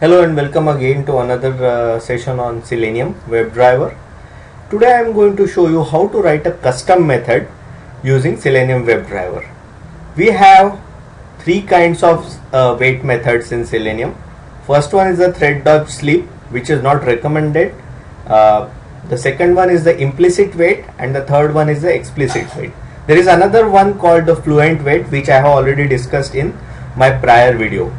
Hello and welcome again to another uh, session on Selenium WebDriver. Today I am going to show you how to write a custom method using Selenium WebDriver. We have three kinds of uh, wait methods in Selenium. First one is the thread.sleep which is not recommended. Uh, the second one is the implicit wait and the third one is the explicit wait. There is another one called the fluent wait which I have already discussed in my prior video.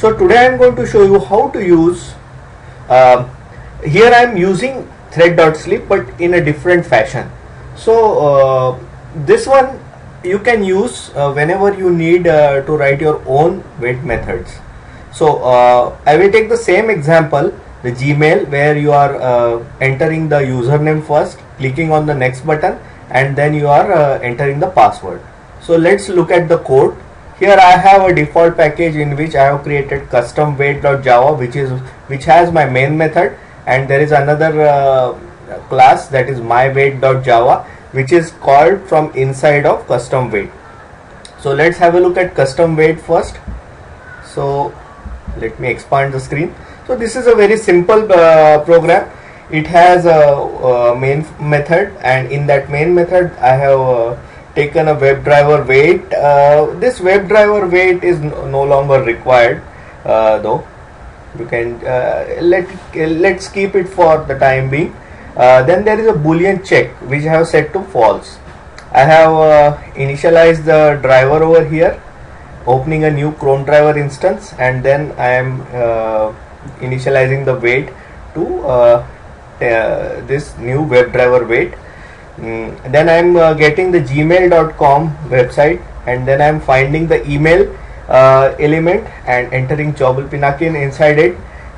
So today I am going to show you how to use uh, here I am using thread.sleep but in a different fashion. So uh, this one you can use uh, whenever you need uh, to write your own wait methods. So uh, I will take the same example the Gmail where you are uh, entering the username first clicking on the next button and then you are entering the password. So let's look at the code. Here I have a default package in which I have created custom wait.java which is which has my main method and there is another uh, class that is mywait.java which is called from inside of custom wait. So let's have a look at custom wait first. So let me expand the screen. So this is a very simple uh, program. It has a, a, main method and in that main method I have uh, taken a WebDriver wait. Uh, this WebDriver wait is no, longer required uh, though. You can uh, let let's keep it for the time being. Uh, then there is a boolean check which I have set to false. I have initialized the driver over here opening a new Chrome driver instance and then I am initializing the wait to uh, uh, this new web WebDriver wait mm, then I'm uh, getting the gmail.com website and then I'm finding the email uh, element and entering Chobal Pinakin inside it.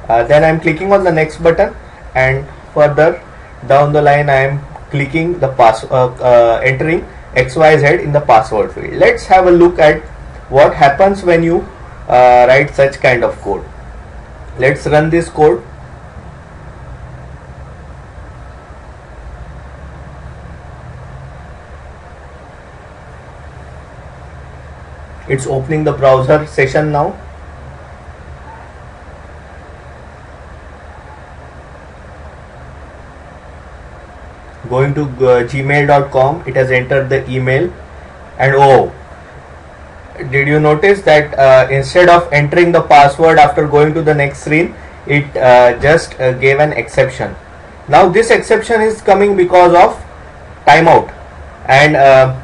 Uh, then I'm clicking on the next button and further down the line I am clicking the pass uh, entering XYZ in the password field. Let's have a look at what happens when you write such kind of code. Let's run this code it's opening the browser session now. Going to uh, gmail.com it has entered the email. And oh did you notice that uh, instead of entering the password after going to the next screen it uh, just uh, gave an exception. Now this exception is coming because of timeout. And uh,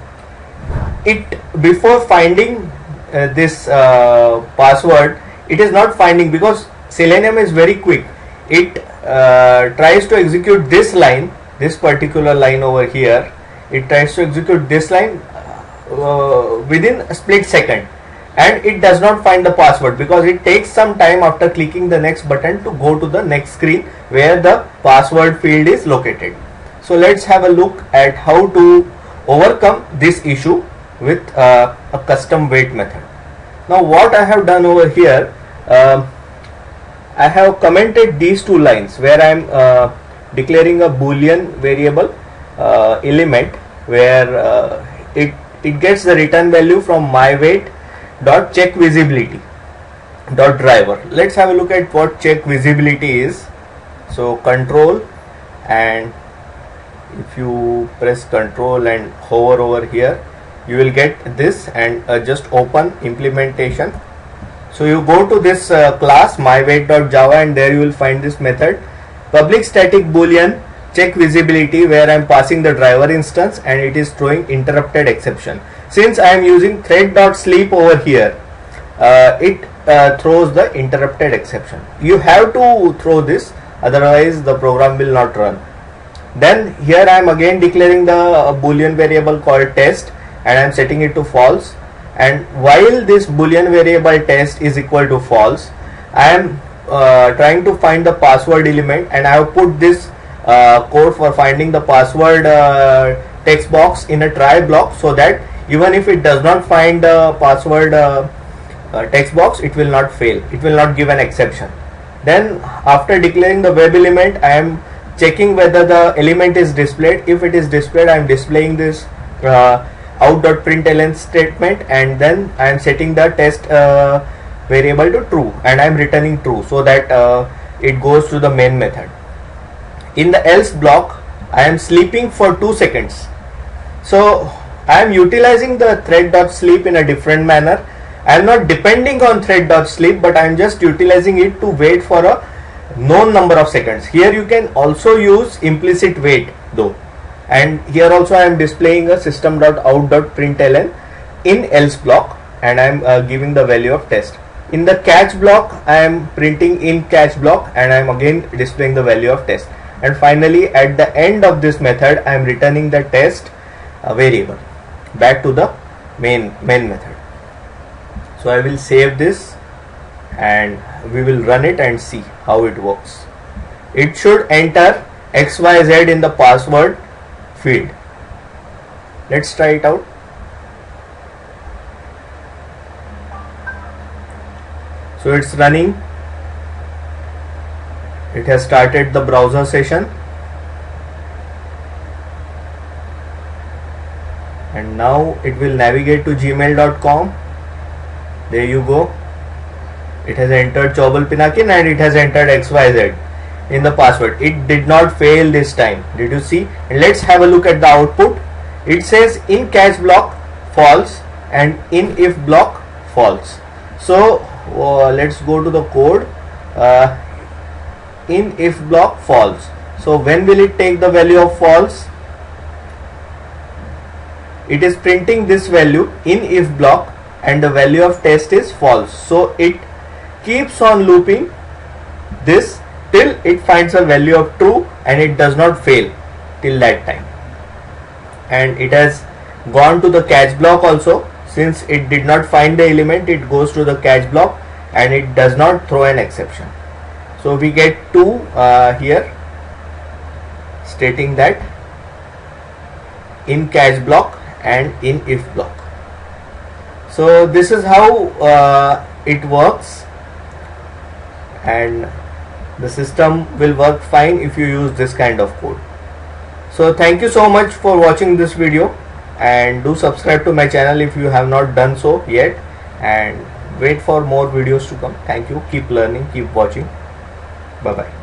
it before finding uh, this uh, password it is not finding because selenium is very quick. It tries to execute this line this particular line over here. It tries to execute this line uh, within a split second. And it does not find the password because it takes some time after clicking the next button to go to the next screen where the password field is located. So let's have a look at how to overcome this issue with uh, a custom wait method. Now what I have done over here, uh, I have commented these two lines where I am uh, declaring a boolean variable uh, element where uh, it it gets the return value from my wait dot check visibility dot driver let's have a look at what check visibility is so control and if you press control and hover over here you will get this and uh, just open implementation so you go to this uh, class mywait.java and there you will find this method public static boolean check visibility where I am passing the driver instance and it is throwing interrupted exception. Since I am using thread.sleep over here, uh, it uh, throws the interrupted exception. You have to throw this otherwise the program will not run. Then here I am again declaring the uh, boolean variable called test and I am setting it to false. And while this boolean variable test is equal to false I am uh, trying to find the password element and I have put this uh, code for finding the password uh, text box in a try block so that even if it does not find the password uh, text box it will not fail. It will not give an exception. Then after declaring the web element I am checking whether the element is displayed. If it is displayed I am displaying this uh, out.println statement and then I am setting the test uh, variable to true and I'm returning true so that uh, it goes to the main method. In the else block I am sleeping for 2 seconds. So I am utilizing the thread.sleep in a different manner. I am not depending on thread.sleep but I am just utilizing it to wait for a known number of seconds. Here you can also use implicit wait though and here also I am displaying a system.out.println in else block and I am uh, giving the value of test. In the catch block I am printing in catch block and I am again displaying the value of test and finally at the end of this method I am returning the test uh, variable back to the main main method. So I will save this and we will run it and see how it works. It should enter XYZ in the password field. Let's try it out. So it's running. It has started the browser session. And now it will navigate to gmail.com. There you go. It has entered Chobal Pinakin and it has entered XYZ in the password. It did not fail this time. Did you see? And let's have a look at the output. It says in catch block false and in if block false. So uh, let's go to the code. Uh, in if block false. So when will it take the value of false? It is printing this value in if block and the value of test is false. So it keeps on looping this it finds a value of true and it does not fail till that time. And it has gone to the catch block also. Since it did not find the element it goes to the catch block and it does not throw an exception. So we get two uh, here stating that in catch block and in if block. So this is how uh, it works. And the system will work fine if you use this kind of code. So thank you so much for watching this video and do subscribe to my channel if you have not done so yet and wait for more videos to come. Thank you. Keep learning keep watching. Bye bye